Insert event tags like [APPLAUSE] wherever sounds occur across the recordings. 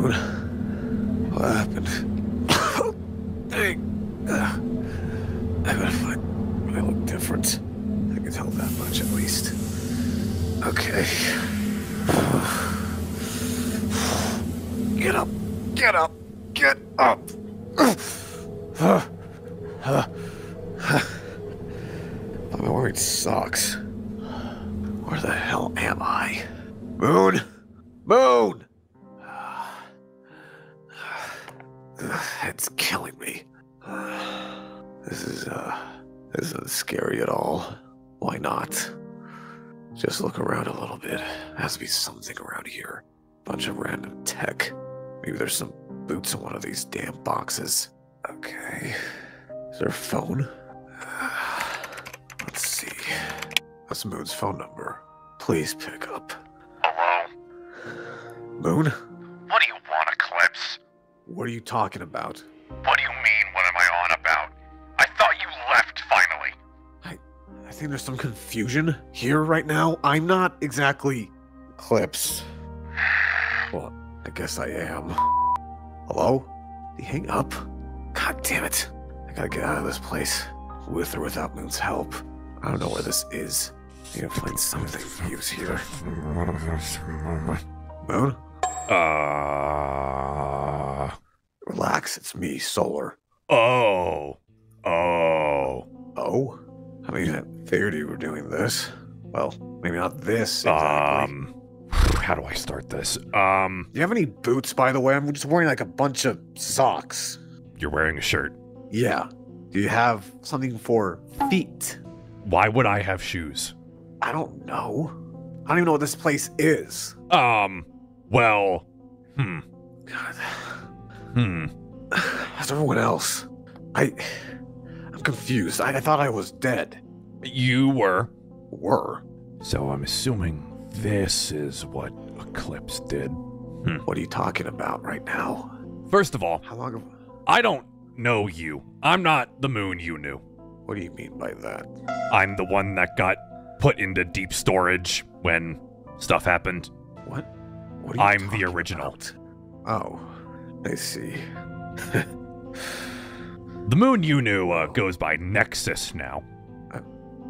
What happened? Dang. Uh, I gotta find. I look different. I can tell that much at least. Okay. Get up. Get up. Get up. I'm wearing socks. Where the hell am I? Moon? Moon! It's killing me. [SIGHS] This is, uh, this isn't scary at all. Why not? Just look around a little bit. Has to be something around here. Bunch of random tech. Maybe there's some boots in one of these damn boxes. Okay. Is there a phone? [SIGHS] Let's see. That's Moon's phone number. Please pick up. Hello? Moon? What are you talking about? What do you mean, what am I on about? I thought you left finally. I, I think there's some confusion here right now. I'm not exactly Eclipse. Well, I guess I am. Hello? Did he hang up? God damn it. I gotta get out of this place. With or without Moon's help. I don't know where this is. I need to find something to use here. Moon? Uh. Relax, it's me, Solar. Oh. Oh. Oh? I mean, I figured you were doing this. Well, maybe not this exactly. Um. [SIGHS] How do I start this? Um. Do you have any boots, by the way? I'm just wearing like a bunch of socks. You're wearing a shirt. Yeah. Do you have something for feet? Why would I have shoes? I don't know. I don't even know what this place is. Um. Well. Hmm. God. Hmm. [SIGHS] How's everyone else? I. I'm confused. I, I thought I was dead. You were. Were. So I'm assuming this is what Eclipse did. What are you talking about right now? First of all, How long have. I don't know you. I'm not the moon you knew. What do you mean by that? I'm the one that got put into deep storage when stuff happened. What? What I'm the original. about? Oh, I see. [LAUGHS] The moon you knew uh, goes by Nexus now.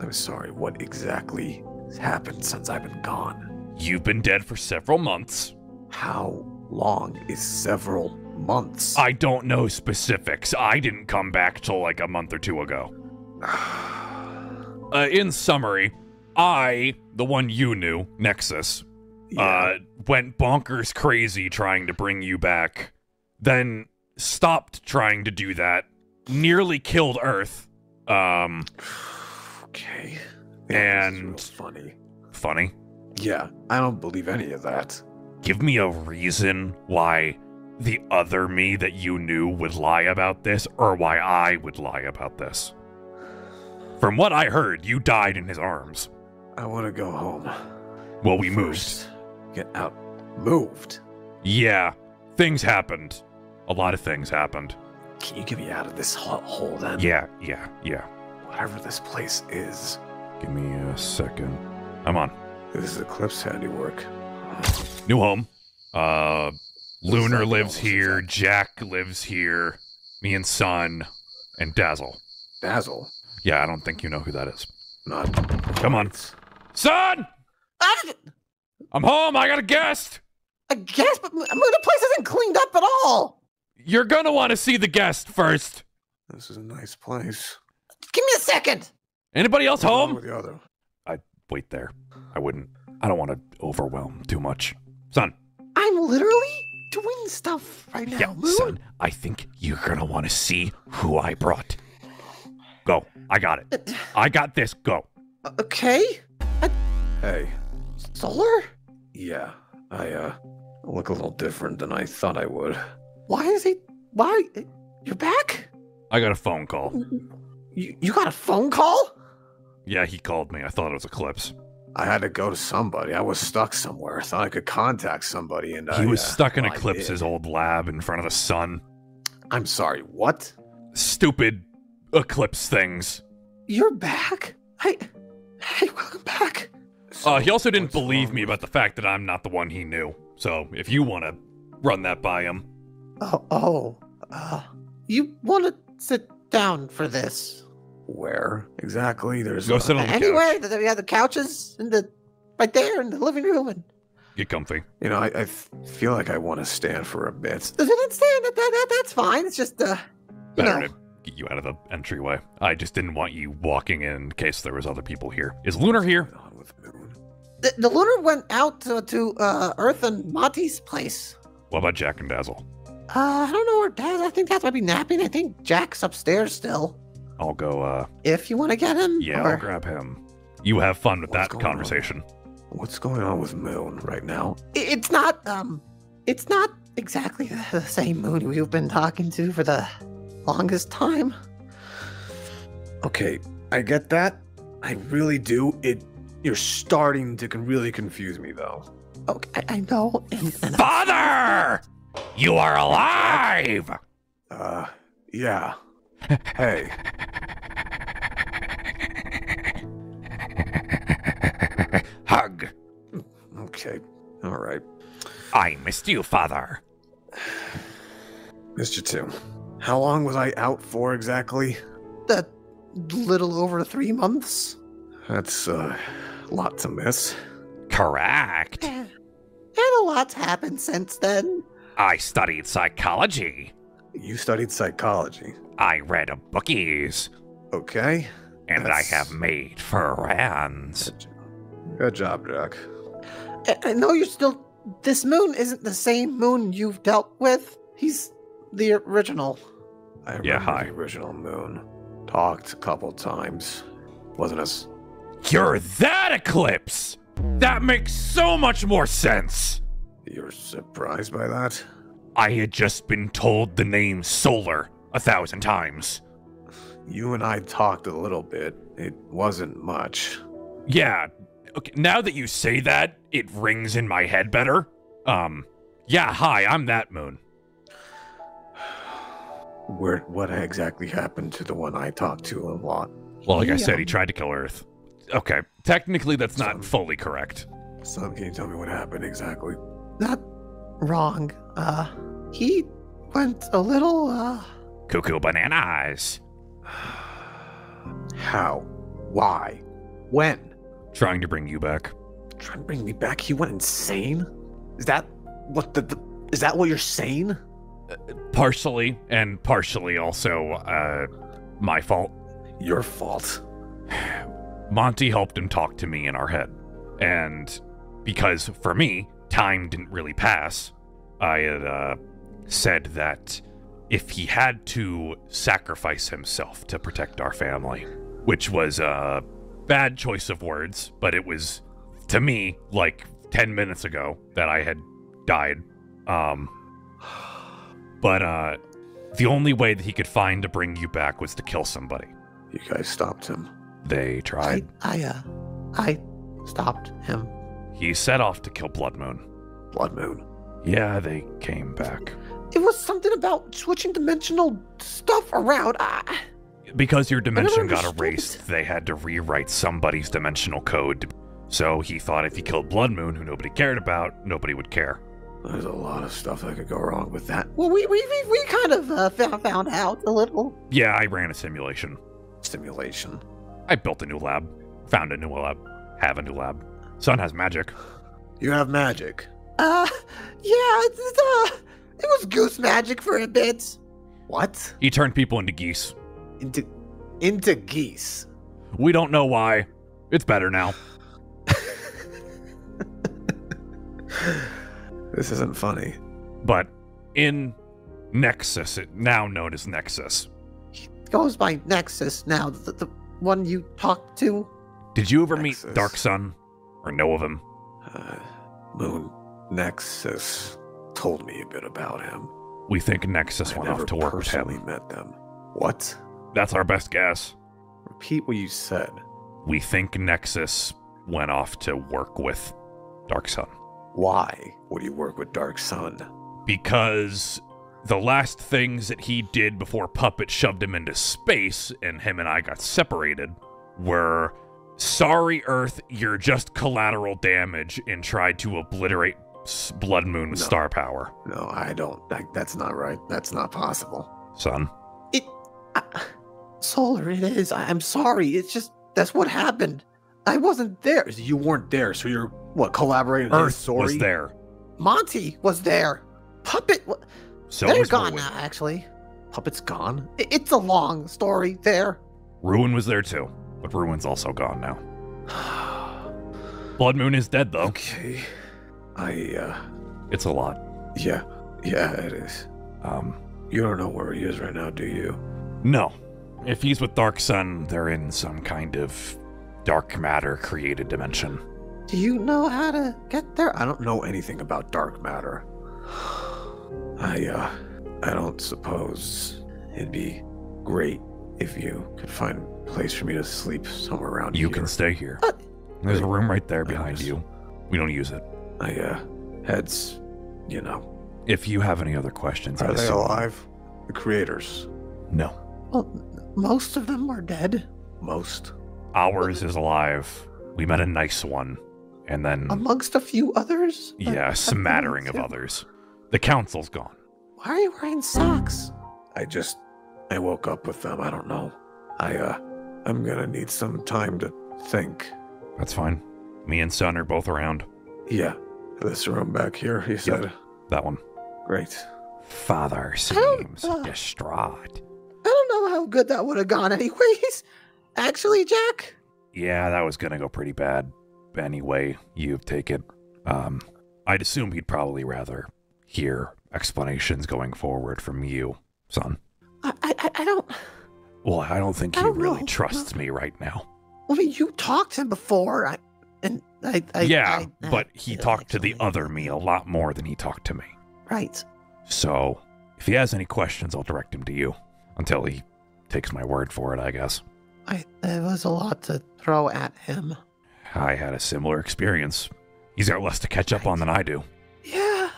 I'm sorry. What exactly has happened since I've been gone? You've been dead for several months. How long is several months? I don't know specifics. I didn't come back till like a month or two ago. [SIGHS] Uh, in summary, I, the one you knew, Nexus, uh, went bonkers crazy trying to bring you back, then stopped trying to do that, nearly killed Earth. Um, okay. Yeah, this is real and- funny. funny. Yeah, I don't believe any of that. Give me a reason why the other me that you knew would lie about this, or why I would lie about this. From what I heard, you died in his arms. I want to go home. Well, we moved. Get out. Moved. Yeah, things happened. A lot of things happened. Can you get me out of this hole then? Yeah, yeah, yeah. Whatever this place is. Give me a second. I'm on. This is Eclipse handiwork. New home. Uh, Lunar lives here. exact- Jack lives here. Me and Sun, and Dazzle. Dazzle. Yeah, I don't think you know who that is. Not. Come on. Sun! I'm home. I got a guest. A guest, but I the place isn't cleaned up at all. You're gonna want to see the guest first. This is a nice place. Give me a second. Anybody else What's home? With the other. Wait there. I wouldn't. I don't want to overwhelm too much. Son. I'm literally doing stuff right now. Yeah, Moon. son. I think you're gonna want to see who I brought. Go. I got it. I got this. Go. Okay. Hey. Solar? Yeah. I uh look a little different than I thought I would. Why is he? Why? You're back? I got a phone call. You, you got a phone call? Yeah, he called me. I thought it was Eclipse. I had to go to somebody. I was stuck somewhere. I thought I could contact somebody, and He I, was uh, stuck in well, Eclipse's old lab in front of the sun. I'm sorry, what? Stupid eclipse things. You're back? Hey, hey, welcome back. Uh, he also didn't believe me about the fact that I'm not the one he knew. So if you want to run that by him, Oh, oh, uh, you want to sit down for this? Where exactly? There's Go a- sit on the Anywhere? couch. that We have the couches in the right there in the living room, and Get comfy. You know, I feel like I want to stand for a bit. does it stand? That, that, that that's fine. It's just uh, you Better know, to get you out of the entryway. I just didn't want you walking in in case there was other people here. Is Lunar here? What's with Moon? the, the lunar went out to, to uh, Earth and Monty's place. What about Jack and Dazzle? Uh, I don't know where Dad. I think Dad might be napping. I think Jack's upstairs still. I'll go, uh, If you want to get him, yeah, or- I'll grab him. You have fun with What's that going on? conversation. What's going on with Moon right now? It's not um it's not exactly the same moon we've been talking to for the longest time. Okay, I get that. I really do. It. You're starting to con- really confuse me, though. Okay, I, I know. And, and Father! You are alive! Uh, yeah. hey, Hug. okay, all right. I missed you, Father. Missed you too. How long was I out for exactly? That little over three months. That's uh, a lot to miss. Correct. And a lot's happened since then. I studied psychology. You studied psychology, I read a bookies. okay? And I have made friends. Good job, Jack. I, I know you're still. This moon isn't the same moon you've dealt with. He's the original. I Yeah, remember hi. the original Moon. Talked a couple times. Wasn't as You're that eclipse! That makes so much more sense! You're surprised by that? I had just been told the name Solar a thousand times. You and I talked a little bit. It wasn't much. Yeah. Okay, now that you say that, it rings in my head better. Um, yeah, hi, I'm that moon. [SIGHS] Where what exactly happened to the one I talked to a lot? Well, like I He, said, he tried to kill Earth. Okay, technically that's not Son. fully correct. Son, can you tell me what happened exactly? Not wrong. Uh, he went a little, uh, Cuckoo bananas. [SIGHS] How? Why? When? Trying to bring you back. Trying to bring me back? He went insane? Is that what the, the is that what you're saying? Partially, and partially also, uh, my fault. Your fault. [SIGHS] Monty helped him talk to me in our head. And because for me, time didn't really pass, I had uh, said that if he had to sacrifice himself to protect our family, which was a bad choice of words, but it was to me like 10 minutes ago that I had died. Um, but uh, the only way that he could find to bring you back was to kill somebody. You guys stopped him. They I, tried. I, uh, I stopped him. He set off to kill Blood Moon. Blood Moon. Yeah, they came back. It was something about switching dimensional stuff around. I, Because your dimension got erased, they had to rewrite somebody's dimensional code. So he thought if he killed Blood Moon, who nobody cared about, nobody would care. There's a lot of stuff that could go wrong with that well, we, we, we, we kind of uh, found, found out a little. Yeah, I ran a simulation. Simulation. I built a new lab, found a new lab, have a new lab. Sun has magic. You have magic. Uh, yeah, it's, it's, uh, it was goose magic for a bit. What? He turned people into geese. Into into geese. We don't know why. It's better now. [LAUGHS] This isn't funny. But in Nexus, it now known as Nexus, Goes by Nexus now, the, the one you talked to. did you ever Nexus. meet Dark Sun or know of him? Uh, Moon Nexus told me a bit about him. We think Nexus I went off to work with him. met them. What? That's our best guess. Repeat what you said. We think Nexus went off to work with Dark Sun Why would you work with Dark Sun? because the last things that he did before Puppet shoved him into space and him and I got separated were sorry, Earth, you're just collateral damage and tried to obliterate Blood Moon with No. star power. No, I don't. I, that's not right. That's not possible. Son, It, I, Solar, it is. I, I'm sorry. It's just that's what happened. I wasn't there. You weren't there, so you're what collaborating? with Earth sorry? was there. Monty was there. Puppet. wa- So They're was gone now. Actually, Puppet's gone. I- it's a long story. There. Ruin was there too, but Ruin's also gone now. [SIGHS] Blood Moon is dead though. Okay. I uh It's a lot. yeah. Yeah, it is. Um, You don't know where he is right now, do you? no. If he's with Dark Sun, they're in some kind of dark matter created dimension. Do you know how to get there? I don't know anything about dark matter. I uh I don't suppose it'd be great if you could find a place for me to sleep somewhere around here. You here. can stay here. But- There's a room right there behind Nice. you. We don't use it. I uh heads, you know. If you have any other questions, Are I'd they assume- alive? The creators. No. Well, most of them are dead. Most. Ours is alive. We met a nice one. And then, Amongst a few others. that yeah, a have smattering of others. The council's gone. Why are you wearing socks? I just I woke up with them. I don't know. I uh I'm gonna need some time to think. That's fine. Me and Sun are both around. Yeah. This room back here, he said. That one. Great. Father don't- seems uh, distraught. I don't know how good that would have gone, [LAUGHS] anyways. Actually, Jack. Yeah, that was gonna go pretty bad. Anyway, you take it. Um, I'd assume he'd probably rather hear explanations going forward from you, son. I, don't. Well, I don't think I he don't really know. trusts me right now. I mean, you talked to him before, I, and I. I yeah, I- but he talked to the other me a lot more than he talked to me. Right. So, if he has any questions, I'll direct him to you until he takes my word for it, I guess. I. It was a lot to throw at him. I had a similar experience. He's got less to catch up on than I do. Yeah.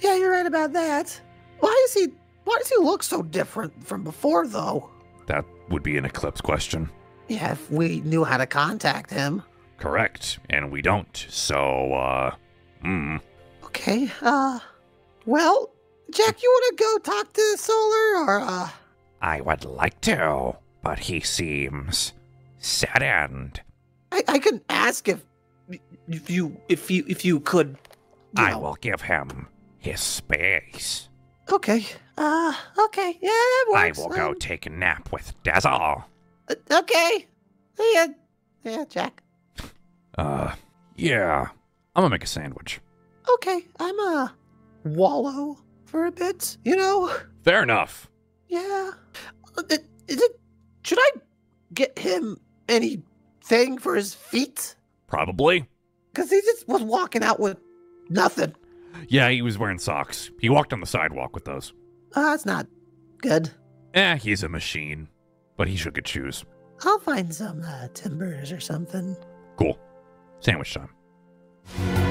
Yeah, you're right about that. Why is he? Why does he look so different from before, though? That would be an Eclipse question. Yeah, if we knew how to contact him. Correct. And we don't. So, uh, mm, Okay. Uh. Well, Jack, you want to go talk to Solar, or uh? I would like to, but he seems saddened. I, I can ask if if you if you if you could. you I know. will give him his space. Okay. Uh. Okay. Yeah, that I works. will go Um, take a nap with Dazzle. uh, okay. Yeah. Yeah, Jack. Uh, yeah. I'm gonna make a sandwich. Okay. I'm uh wallow for a bit. You know. Fair enough. Yeah. Uh, it- Is it? Should I get him anything for his feet? Probably. Cause he just was walking out with nothing. Yeah, he was wearing socks. He walked on the sidewalk with those. Uh, that's not good. Eh, he's a machine. But he should get shoes. I'll find some uh, timbers or something. Cool. Sandwich time.